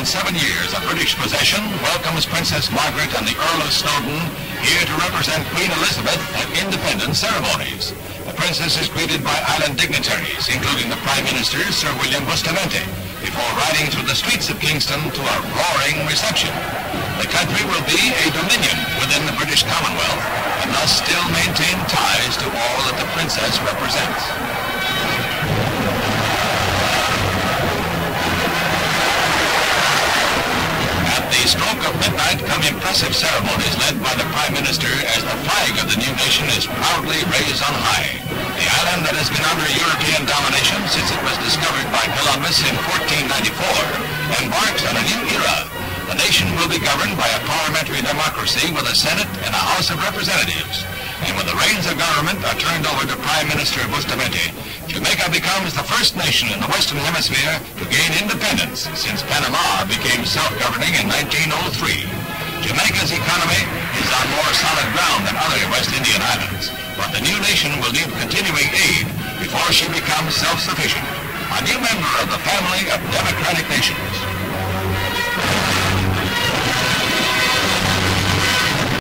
307 years of British possession welcomes Princess Margaret and the Earl of Snowdon here to represent Queen Elizabeth at independence ceremonies. The princess is greeted by island dignitaries, including the Prime Minister, Sir William Bustamante, before riding through the streets of Kingston to a roaring reception. The country will be a dominion within the British Commonwealth and thus still maintain ties to all that the princess represents. Come impressive ceremonies led by the Prime Minister as the flag of the new nation is proudly raised on high. The island that has been under European domination since it was discovered by Columbus in 1494 embarks on a new era. The nation will be governed by a parliamentary democracy with a Senate and a House of Representatives. Reins of government are turned over to Prime Minister Bustamante, Jamaica becomes the first nation in the Western Hemisphere to gain independence since Panama became self-governing in 1903. Jamaica's economy is on more solid ground than other West Indian islands, but the new nation will need continuing aid before she becomes self-sufficient. A new member of the family of democratic nations.